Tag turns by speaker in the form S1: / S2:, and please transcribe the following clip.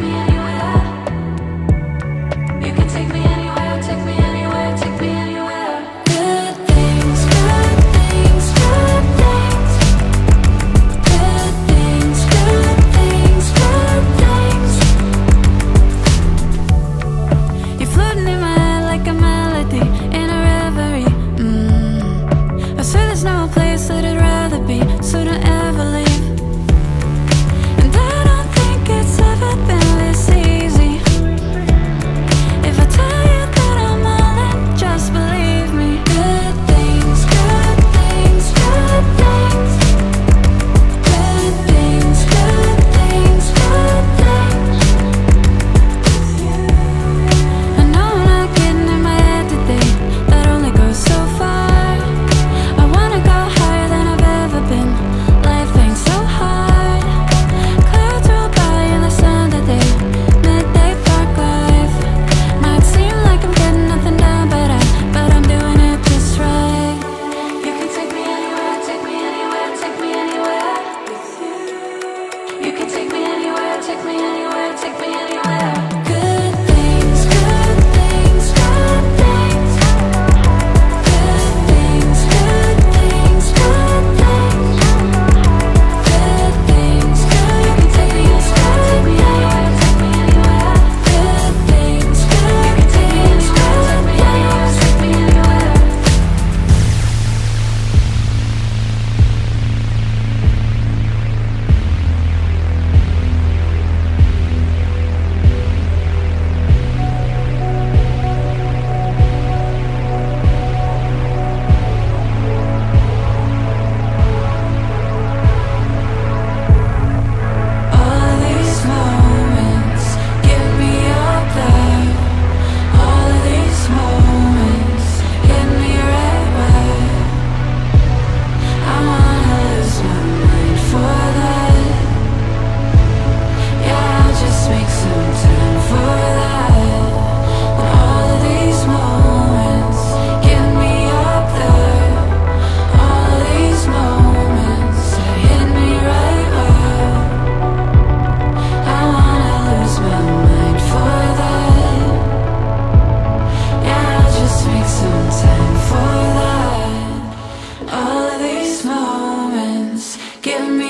S1: me get me